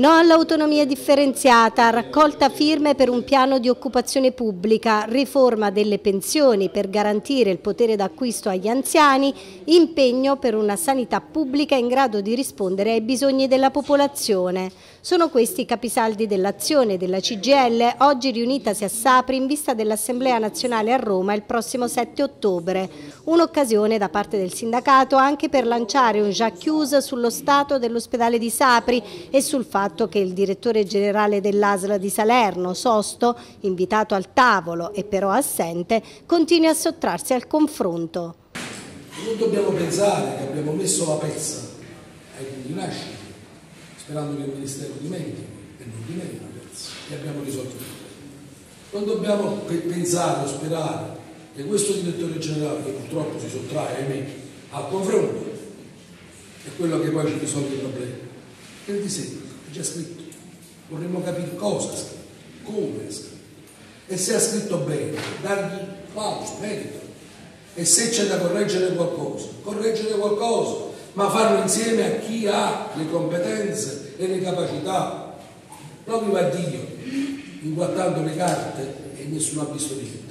No all'autonomia differenziata, raccolta firme per un piano di occupazione pubblica, riforma delle pensioni per garantire il potere d'acquisto agli anziani, impegno per una sanità pubblica in grado di rispondere ai bisogni della popolazione. Sono questi i capisaldi dell'azione della CGL, oggi riunitasi a Sapri in vista dell'Assemblea Nazionale a Roma il prossimo 7 ottobre. Un'occasione da parte del sindacato anche per lanciare un j'accuse sullo stato dell'ospedale di Sapri e sul fatto che il direttore generale dell'ASL di Salerno, Sosto, invitato al tavolo e però assente, continui a sottrarsi al confronto. Non dobbiamo pensare che abbiamo messo la pezza ai punti nascita, sperando che il Ministero dimentichi e non pezza e abbiamo risolto il problema. Non dobbiamo pensare o sperare che questo direttore generale, che purtroppo si sottrae, ahimè, al confronto, è quello che poi ci risolve il problema. Che di è già scritto. Vorremmo capire cosa ha scritto, come ha scritto. E se ha scritto bene, dargli applauso, merito. E se c'è da correggere qualcosa, correggere qualcosa, ma farlo insieme a chi ha le competenze e le capacità. Non viva Dio, inguattando le carte e nessuno ha visto niente.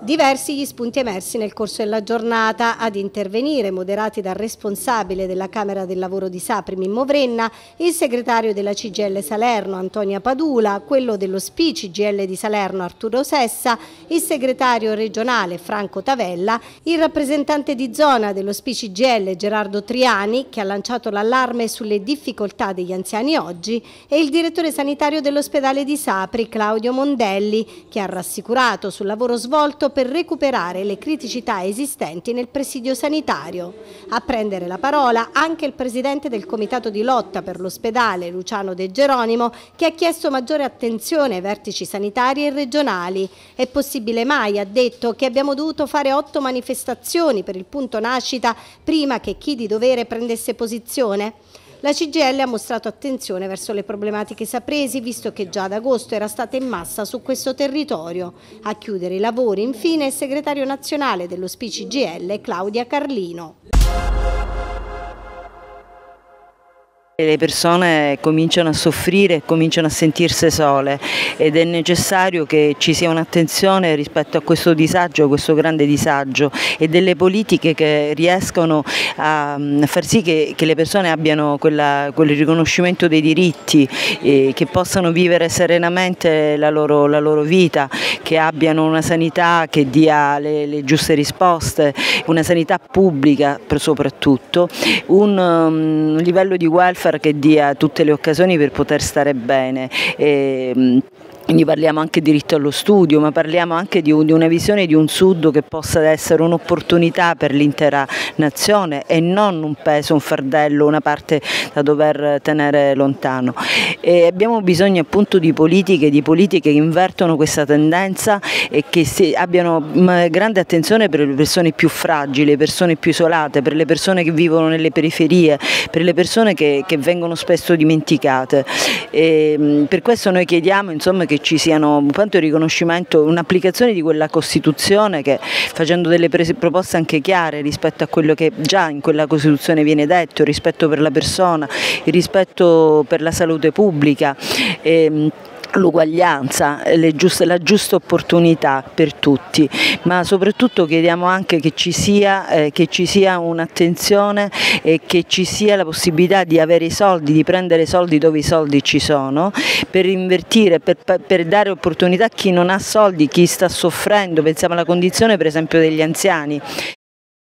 Diversi gli spunti emersi nel corso della giornata. Ad intervenire, moderati dal responsabile della Camera del Lavoro di Sapri, Mimmo Vrenna, il segretario della CGL Salerno, Antonia Padula, quello dello SPI CGL di Salerno, Arturo Sessa, il segretario regionale, Franco Tavella, il rappresentante di zona dello SPI CGL, Gerardo Triani, che ha lanciato l'allarme sulle difficoltà degli anziani oggi, e il direttore sanitario dell'ospedale di Sapri, Claudio Mondelli, che ha rassicurato sul lavoro svolto per recuperare le criticità esistenti nel presidio sanitario. A prendere la parola anche il presidente del comitato di lotta per l'ospedale, Luciano De Geronimo, che ha chiesto maggiore attenzione ai vertici sanitari e regionali. È possibile mai, ha detto, che abbiamo dovuto fare otto manifestazioni per il punto nascita prima che chi di dovere prendesse posizione? La CGL ha mostrato attenzione verso le problematiche sapresi, visto che già ad agosto era stata in massa su questo territorio. A chiudere i lavori, infine, il segretario nazionale dello SPI Claudia Carlino. Le persone cominciano a soffrire, cominciano a sentirsi sole. Ed è necessario che ci sia un'attenzione rispetto a questo disagio, a questo grande disagio e delle politiche che riescono a far sì che, che le persone abbiano quella, quel riconoscimento dei diritti, che possano vivere serenamente la loro, la loro, vita, che abbiano una sanità che dia le, le giuste risposte, una sanità pubblica soprattutto, un um, livello di welfare che dia tutte le occasioni per poter stare bene. E, quindi parliamo anche di diritto allo studio, ma parliamo anche di, un, di una visione di un Sud che possa essere un'opportunità per l'intera nazione e non un peso, un fardello, una parte da dover tenere lontano. E abbiamo bisogno appunto di politiche, di politiche che invertono questa tendenza e che abbiano grande attenzione per le persone più fragili, le persone più isolate, per le persone che vivono nelle periferie, per le persone che, che vengono spesso dimenticate. E, per questo noi chiediamo insomma, che ci siano il riconoscimento, un'applicazione di quella Costituzione che facendo delle proposte anche chiare rispetto a quello che già in quella Costituzione viene detto, il rispetto per la persona, il rispetto per la salute pubblica. E, l'uguaglianza, la giusta opportunità per tutti, ma soprattutto chiediamo anche che ci sia, eh, un'attenzione e che ci sia la possibilità di avere i soldi, di prendere i soldi dove i soldi ci sono, per invertire, per, per dare opportunità a chi non ha soldi, chi sta soffrendo, pensiamo alla condizione per esempio degli anziani